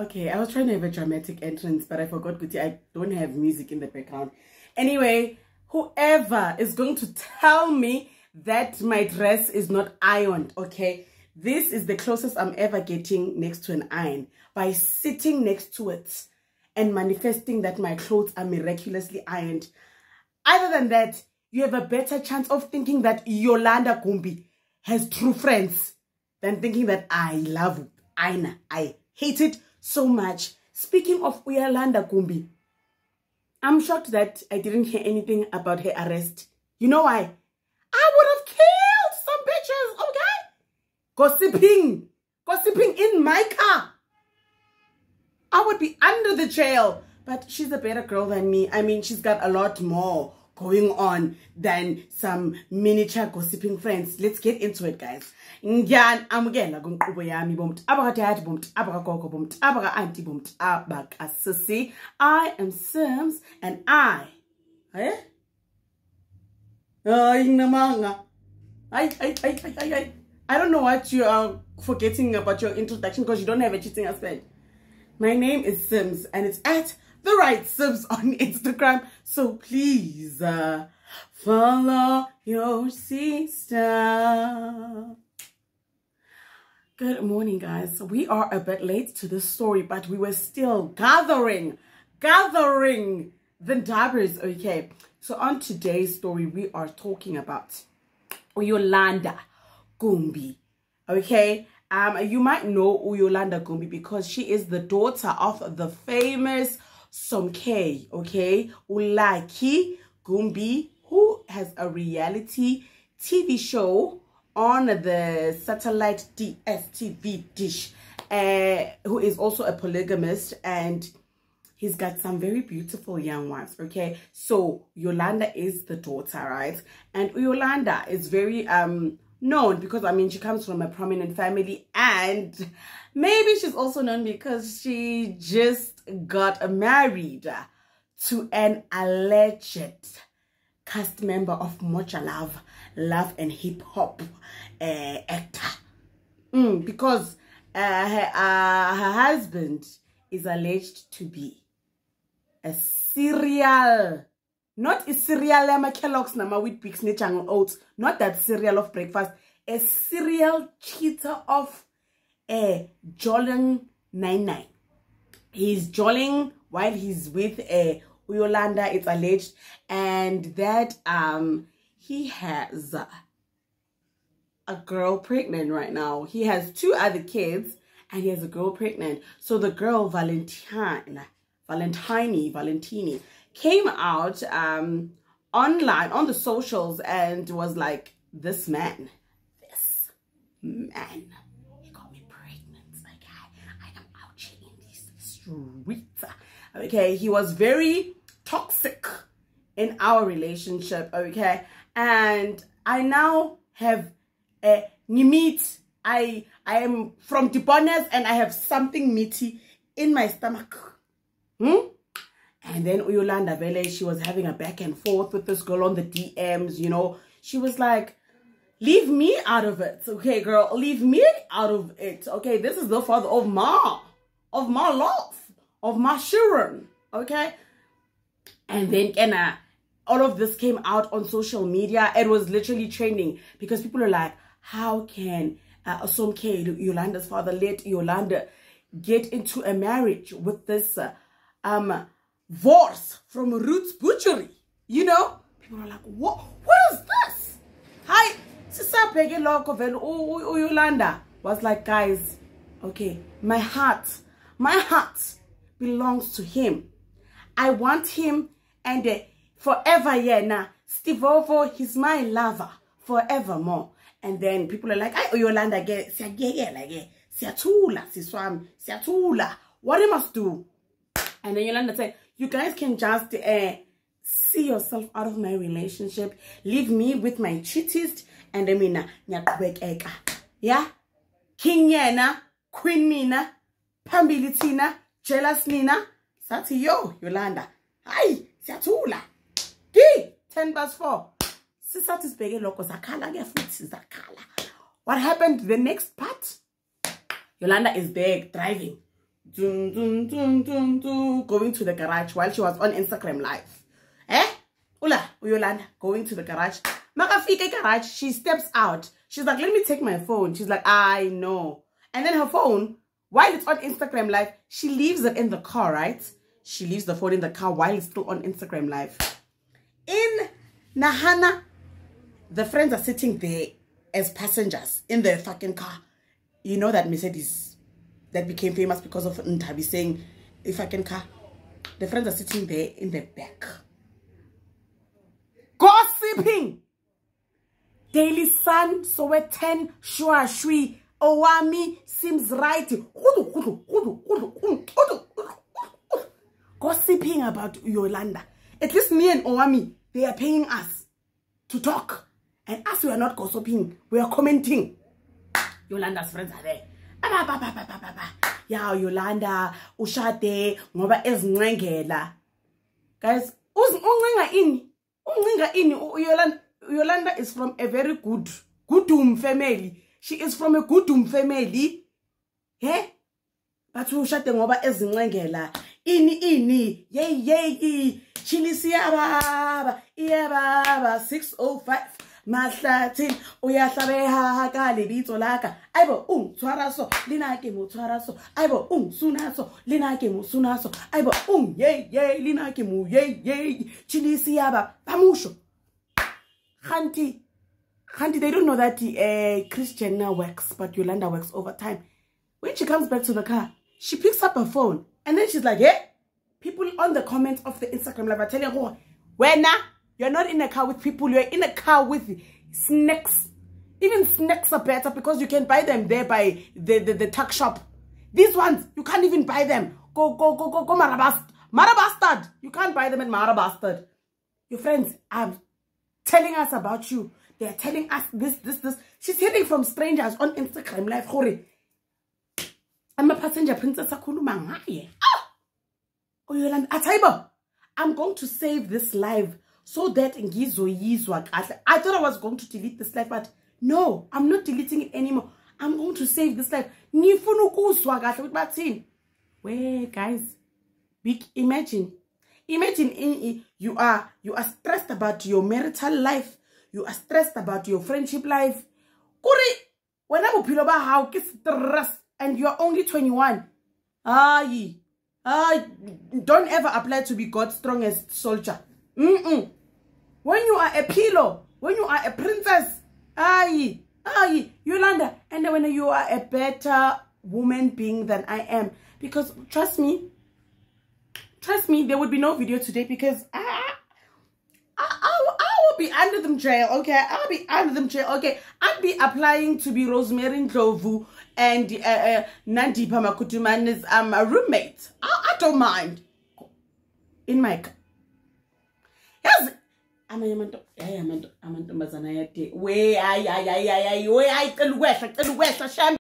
Okay, I was trying to have a dramatic entrance, but I forgot Guti. I don't have music in the background. Anyway, whoever is going to tell me that my dress is not ironed, okay? This is the closest I'm ever getting next to an iron by sitting next to it and manifesting that my clothes are miraculously ironed. Other than that, you have a better chance of thinking that Yolanda Gumbi has true friends than thinking that I love Aina. I hate it so much. Speaking of Yolanda Gumbi, I'm shocked that I didn't hear anything about her arrest. You know why? I would have killed some bitches, okay? Gossiping. Gossiping in my car. I would be under the jail. But she's a better girl than me. I mean, she's got a lot more going on than some miniature gossiping friends. Let's get into it, guys. Ngiyamukela kunkqubo yami bomt abakadad bomt abakagogo bomt abaka-auntie bomt abakasisi. I am Simz and I eh? Ay, namanga. Ay, ay, ay, ay, ay, ay. I don't know what you are forgetting about your introduction because you don't have a cheating husband. My name is Simz and it's at the right Simz on Instagram. So please uh, follow your sister. Good morning, guys. We are a bit late to the story, but we were still gathering, gathering the dabbers, okay? So on today's story, we are talking about Yolanda Gumbi, okay? Um, you might know Uyolanda Gumbi because she is the daughter of the famous Somke, okay? Ulaki Gumbi, who has a reality TV show on the satellite DSTV dish, uh, who is also a polygamist and he's got some very beautiful young ones okay so yolanda is the daughter right and yolanda is very um known because I mean she comes from a prominent family and maybe she's also known because she just got married to an alleged cast member of Mocha Love, Love and Hip Hop uh, actor. Mm, because uh, her, uh, her husband is alleged to be a serial not a cereal like Kellogg's nama with big snitch and oats. Not that cereal of breakfast. A serial cheater of a Jolling 99. He's jolling while he's with a Yolanda, it's alleged, and that um he has a girl pregnant right now. He has two other kids and he has a girl pregnant. So the girl Valentine, Valentini, Valentini, came out um, online on the socials and was like, this man, this man, he got me pregnant. Like, I, am out here in these streets. Okay, he was very toxic in our relationship. Okay, and I now have a meat. I I am from the bonus and I have something meaty in my stomach. Hmm? And then Yolanda Vele, she was having a back and forth with this girl on the DMs, you know. She was like, leave me out of it, okay, girl. Leave me out of it, okay. This is the father of Ma, of my love, of my children, okay. And then, and uh, all of this came out on social media. It was literally trending because people are like, how can uh, Somke, Yolanda's father, let Yolanda get into a marriage with this uh, um Vors from Roots Butchery. You know? People are like, what? What is this? Hi, Sisabheke lokho vele uYolanda was like, guys, okay, my heart, my heart belongs to him. I want him and uh, forever, yeah, now. Stivovo, he's my lover forevermore. And then people are like, I Yolanda, siyagekela siyatula, siswami, siyatula. What I must do? And then Yolanda said, you guys can just uh, see yourself out of my relationship. Leave me with my cheatist. And I mean, eka. Yeah? King yena, queen mina, phambili thina, jealous nina. Sathi yo, Yolanda. Hayi, siyatula. Di, 10 past 4. Sisathi sibheke lokho zakhala ke futhi. What happened the next part? Yolanda is there driving dun, dun, dun, dun, dun, going to the garage while she was on Instagram live. Eh? Ula, Uyolanda, going to the garage. Makafika garage, she steps out. She's like, let me take my phone. She's like, I know. And then her phone, while it's on Instagram live, she leaves it in the car, right? She leaves the phone in the car while it's still on Instagram live. In Nahana, the friends are sitting there as passengers in their fucking car. You know that Mercedes that became famous because of Ntabi saying, if I can car. The friends are sitting there in the back. Gossiping. Daily Sun, Sowetan, Shua Shui, Owami, Simz Right. Gossiping about Yolanda. At least me and Owami, they are paying us to talk. And as we are not gossiping, we are commenting. Yolanda's friends are there. Ya Yolanda ushade ngoba ezincengela. Guys, uncenga ini? Uncenga ini Yolanda Yolanda is from a very good Gudum family. She is from a Gudum family. He? Bathi ushade ngoba ezincengela. Ini ini yey yey chilisi yababa iyababa 605 mahlathi uyahlabeha ka lebitso laka. Aibo ungtshwara so lena ke mo tshwara so aibo ungsuna so lena ke mo suna so aibo ung ye ye lena ke mo ye ye chilisi yaba bamusho khanti they don't know that uh, Christian now works but Yolanda works overtime. When she comes back to the car she picks up her phone and then she's like hey people on the comments of the Instagram live are telling her now you're not in a car with people. You're in a car with snacks. Even snacks are better because you can buy them there by the, the, the tuck shop. These ones, you can't even buy them. Go, go, go, go, go, Marabast. Marabastad. You can't buy them at Marabastad. Your friends are telling us about you. They're telling us this, this, this. She's hearing from strangers on Instagram live. Hore. I'm a passenger princess. Ah! Oh. I'm going to save this live so that ngizoyizwa kahle. I thought i was going to delete this life but no i'm not deleting it anymore. I'm going to save this life. Ngifuna ukuzwa kahle ukuthi bathini? Where guys. Big imagine. Imagine you are you are stressed about your marital life. You are stressed about your friendship life. Kuri wena bophelo ba hao ke stress and you are only 21 ayi ah don't ever apply to be god's strongest soldier. Mm -mm. When you are a pillow, when you are a princess, aye, aye, Yolanda, and when you are a better woman being than I am. Because trust me, trust me, there would be no video today because I, I, I, I will be under them jail, okay? I'll be under them jail, okay? I'll be applying to be Rosemary Ndlovu and uh, uh, Nandipha Magudumana's um, roommate. I, I don't mind. In my... Yes, amanye amantu hayi amantu amantombazana ayade we hayi hayi hayi hayi we hayi cela ukwehla cela ukwehla sham